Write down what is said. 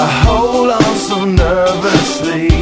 I hold on so nervously.